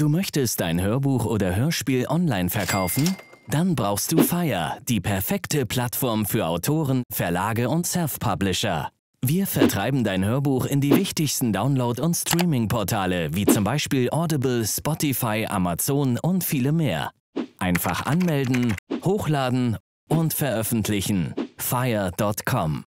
Du möchtest dein Hörbuch oder Hörspiel online verkaufen? Dann brauchst du Fire, die perfekte Plattform für Autoren, Verlage und Self-Publisher. Wir vertreiben dein Hörbuch in die wichtigsten Download- und Streaming-Portale wie zum Beispiel Audible, Spotify, Amazon und viele mehr. Einfach anmelden, hochladen und veröffentlichen. Fire.com